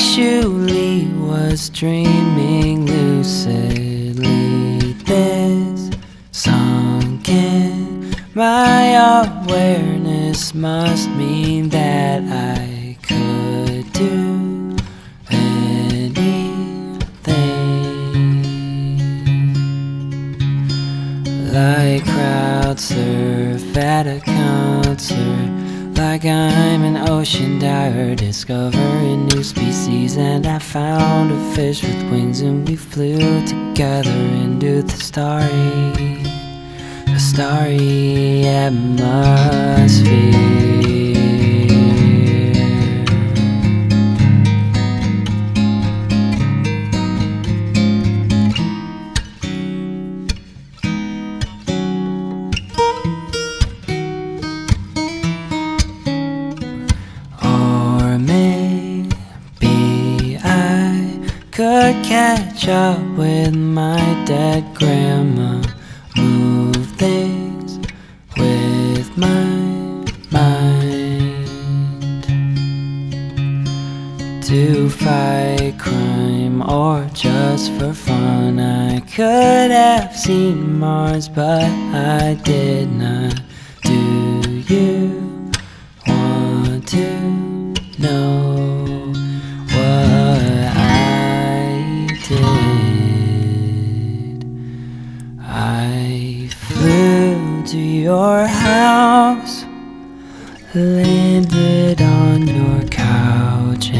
usually was dreaming lucidly. This sunk in my awareness must mean that I could do anything. Like crowd surf at a concert. Like I'm an ocean diver discovering new species And I found a fish with wings and we flew together into the starry, the starry atmosphere could catch up with my dead grandma. Move things with my mind. To fight crime or just for fun. I could have seen Mars, but I did not. did. I flew to your house, landed on your couch.